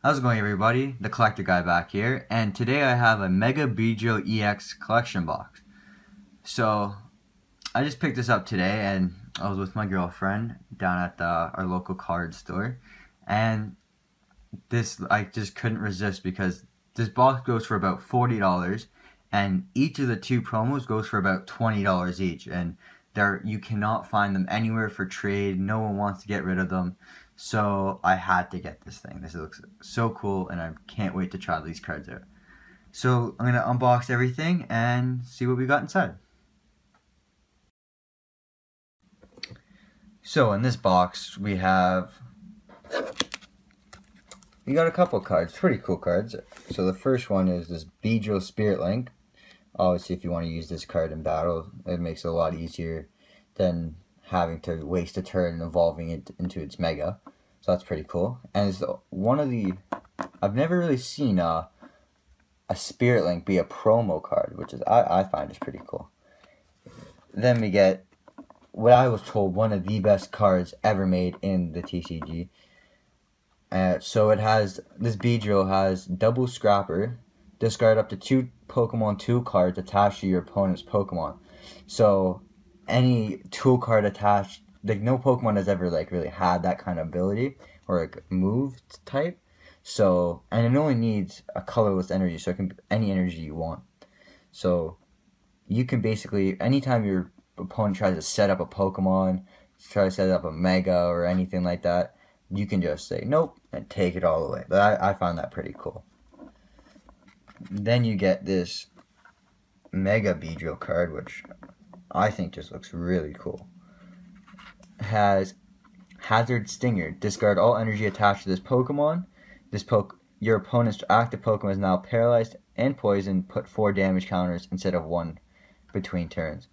How's it going everybody? The Collector Guy back here, and today I have a Mega Beedrill EX collection box. So, I just picked this up today and I was with my girlfriend down at the, our local card store, and this, I just couldn't resist because this box goes for about $40, and each of the two promos goes for about $20 each, and there you cannot find them anywhere for trade, no one wants to get rid of them. So I had to get this thing. This looks so cool and I can't wait to try these cards out. So I'm going to unbox everything and see what we got inside. So in this box we have, we got a couple cards, pretty cool cards. So the first one is this Beedrill Spirit Link. Obviously if you want to use this card in battle, it makes it a lot easier than having to waste a turn evolving it into its Mega. So that's pretty cool. And it's one of the I've never really seen a a Spirit Link be a promo card, which is I, I find is pretty cool. Then we get what I was told one of the best cards ever made in the TCG. Uh, so it has this Beedrill has double Scrapper, discard up to two Pokemon Tool cards attached to your opponent's Pokemon. So any tool card attached like no Pokemon has ever like really had that kind of ability or like move type. So and it only needs a colorless energy, so it can any energy you want. So you can basically anytime your opponent tries to set up a Pokemon, try to set up a Mega or anything like that, you can just say nope and take it all away. But I, I found that pretty cool. Then you get this Mega Beedrill card, which I think just looks really cool has Hazard Stinger. Discard all energy attached to this Pokemon. This poke your opponent's active Pokemon is now paralyzed and poisoned. Put four damage counters instead of one between turns,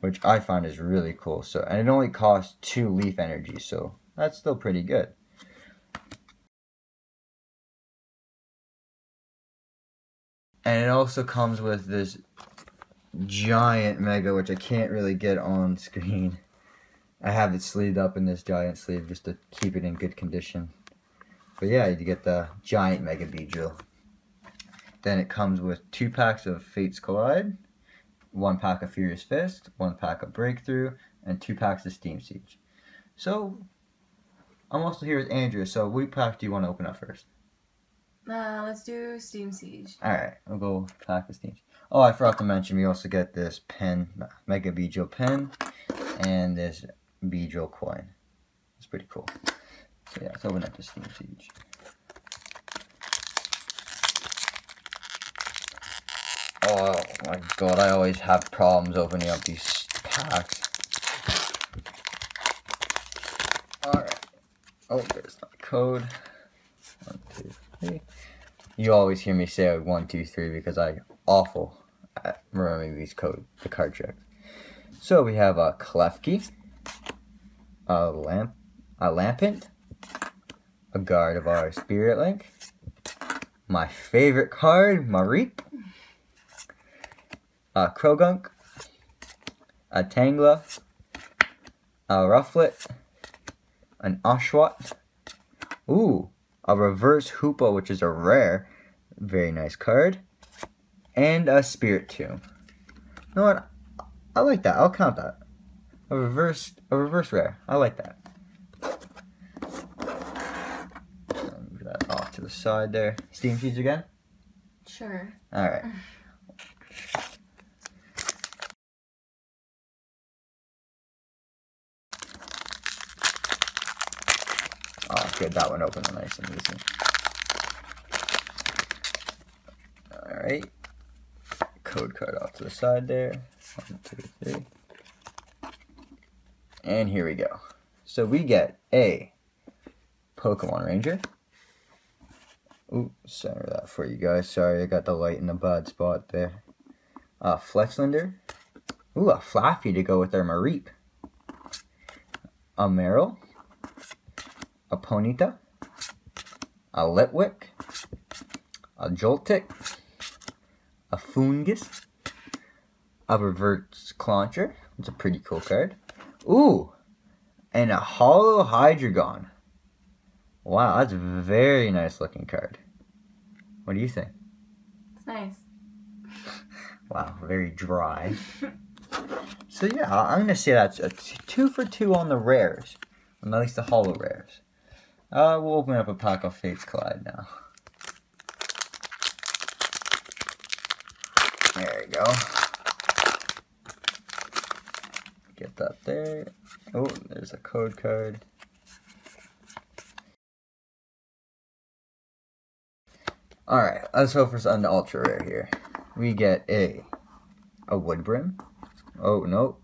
which I find is really cool. So and it only costs two Leaf Energy, so that's still pretty good. And it also comes with this giant Mega, which I can't really get on screen. I have it sleeved up in this giant sleeve just to keep it in good condition. But yeah, you get the giant Mega Beedrill. Then it comes with two packs of Fates Collide, one pack of Furious Fist, one pack of Breakthrough, and two packs of Steam Siege. So, I'm also here with Andrea, so what pack do you want to open up first? Uh, let's do Steam Siege. Alright, we'll go pack of Steam Siege. Oh, I forgot to mention, we also get this pen, Mega Beedrill pen, and this Beedrill coin. It's pretty cool. So yeah, let's open up the Steam Siege. Oh my god, I always have problems opening up these packs. Alright. Oh, there's my code. One, two, three. You always hear me say one, two, three because I awful at remembering these code the card tricks. So we have a Klefki a lamp, a lampent, a guard of our Spirit Link, my favorite card, Mareep, a Croagunk, a Tangela, a Rufflet, an Oshawott, ooh, a Reverse Hoopa, which is a rare, very nice card, and a Spiritomb. You know what? I like that. I'll count that. A reverse, a reverse rare. I like that. Move that off to the side there. Steam Siege again? Sure. Alright. Oh, good. That one opened nice and easy. Alright. Code card off to the side there. One, two, three. And here we go. So we get a Pokemon Ranger. Ooh, center that for you guys. Sorry, I got the light in a bad spot there. Uh, Fletchinder. Ooh, a Flaaffy to go with our Mareep. A Marill. A Ponyta. A Litwick. A Joltik. A Foongus. A Reverse Clauncher. It's a pretty cool card. Ooh, and a Holo Hydreigon. Wow, that's a very nice looking card. What do you think? It's nice. Wow, very dry. so yeah, I'm gonna say that's a two for two on the rares, at least the hollow rares. Uh, we'll open up a pack of Fates Collide now. There you go. Get that there. Oh, there's a code card. Alright, let's hope for an ultra rare here. We get a a wood brim. Oh no.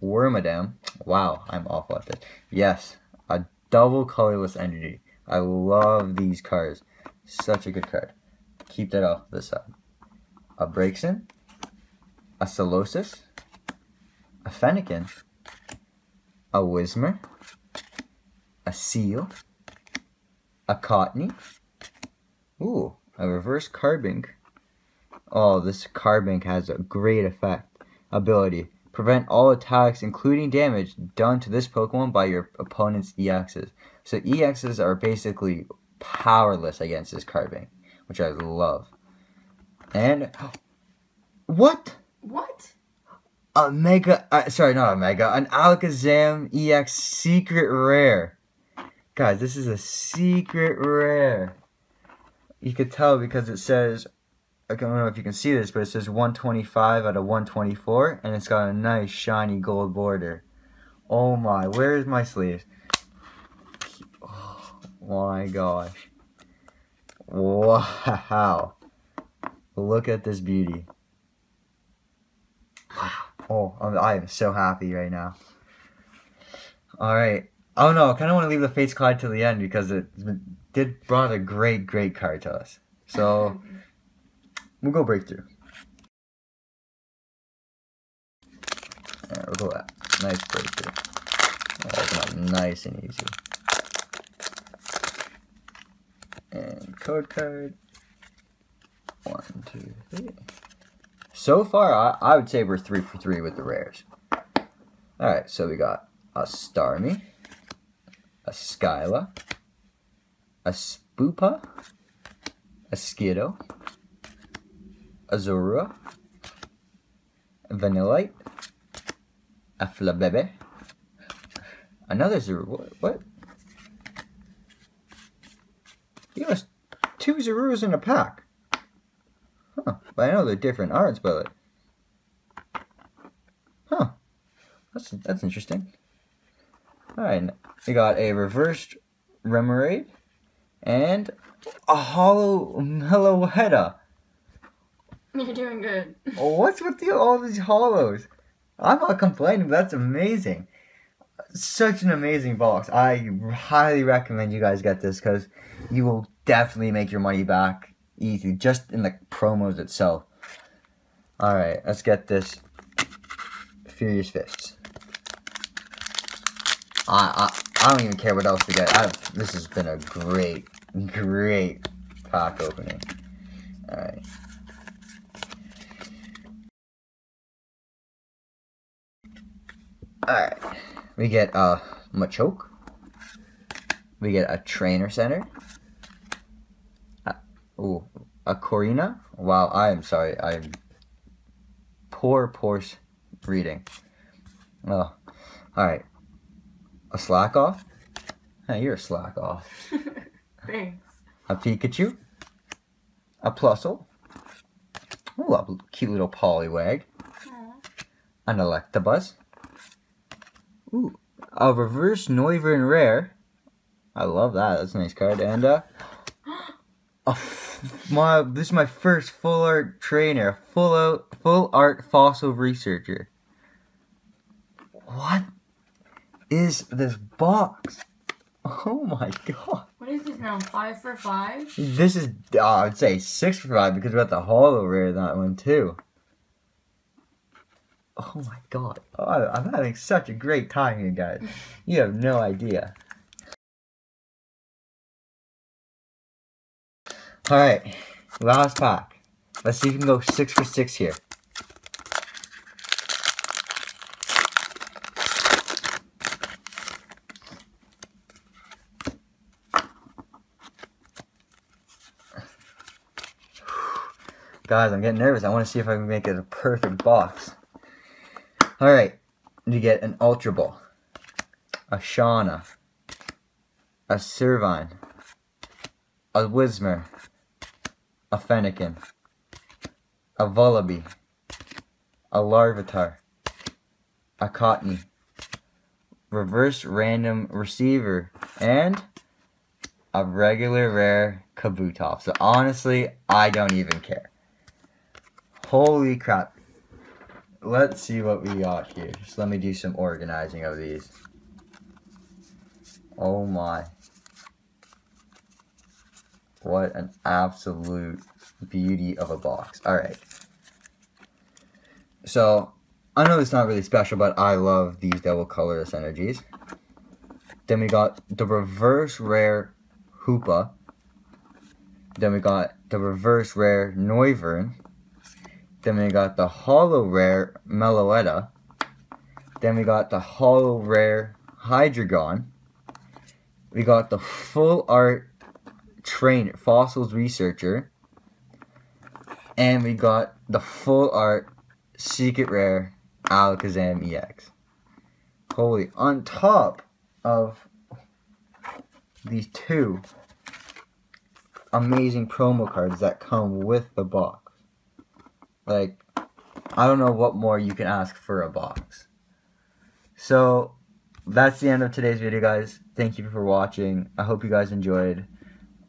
Wormadam. Wow, I'm awful at this. Yes, a double colorless energy. I love these cards. Such a good card. Keep that off the side. A Braixen, a Solosis, a Fennekin, a Whismur, a Seal, a Cottonee, ooh, a Reverse Carbink. Oh, this Carbink has a great effect. Ability. Prevent all attacks, including damage, done to this Pokemon by your opponent's EXs. So EXs are basically powerless against this Carbink, which I love. And what? What? A mega, uh, sorry, not a mega, an Alakazam EX secret rare. Guys, this is a secret rare. You could tell because it says, I don't know if you can see this, but it says 125 out of 124, and it's got a nice shiny gold border. Oh my, where's my sleeves? Oh my gosh. Wow. Look at this beauty. Oh, I'm, I am so happy right now. All right. Oh no, I kind of want to leave the Fates card to the end because it did brought a great, great card to us. So we'll go breakthrough. Alright, we'll go that. Nice breakthrough. Open up nice and easy. And code card. One, two, three. So far, I, I would say we're three for three with the rares. Alright, so we got a Starmie, a Skyla, a Spoopa, a Skiddo, a Zorua, a Vanillite, a Flabebe, another Zorua. What? what? You have two Zoruas in a pack. But I know they're different arts, but huh. That's that's interesting. All right, we got a reversed Remoraid and a hollow Meloetta. You're doing good. What's with the, all these hollows? I'm not complaining, but that's amazing. Such an amazing box. I highly recommend you guys get this because you will definitely make your money back easy just in the promos itself. All right, let's get this Furious Fists. I, I, I don't even care what else to get. I, this has been a great, great pack opening. All right. Alright. We get a Machoke. We get a Trainer Center. Ooh, a Korrina. Wow, I am sorry. I'm poor, poor reading. Oh, alright. A Slack Off. Hey, you're a Slack Off. Thanks. A Pikachu. A Plusle. Ooh, a cute little Poliwag. An Electabuzz. Ooh, a reverse Noivern rare. I love that. That's a nice card. And uh, a my this is my first full art trainer, full out full art fossil researcher. What is this box? Oh my god! What is this now? Five for five? This is uh, I'd say six for five because we got the hollow rare that one too. Oh my god. Oh, I'm having such a great time here, guys. You have no idea. Alright, last pack. Let's see if we can go 6 for 6 here. Guys, I'm getting nervous. I want to see if I can make it a perfect box. Alright, you get an Ultra Ball, a Shauna, a Servine, a Whismur, a Fennekin. A Vullaby. A Larvitar. A Cottonee. Reverse Random Receiver. And a regular rare Kabutops. So honestly, I don't even care. Holy crap. Let's see what we got here. Just let me do some organizing of these. Oh my. What an absolute beauty of a box. Alright. So, I know it's not really special, but I love these double colorless energies. Then we got the reverse rare Hoopa. Then we got the reverse rare Noivern. Then we got the hollow rare Meloetta. Then we got the hollow rare Hydreigon. We got the full art trainer, fossils researcher. And we got the full art secret rare Alakazam EX. Holy, on top of these two amazing promo cards that come with the box. Like, I don't know what more you can ask for a box. So, that's the end of today's video, guys. Thank you for watching. I hope you guys enjoyed.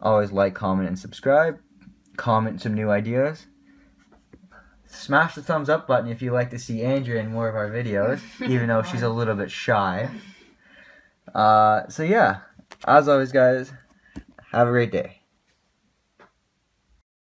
Always like, comment, and subscribe. Comment some new ideas. Smash the thumbs up button if you like to see Andrea in more of our videos, even though she's a little bit shy. Uh, so yeah, as always, guys, have a great day.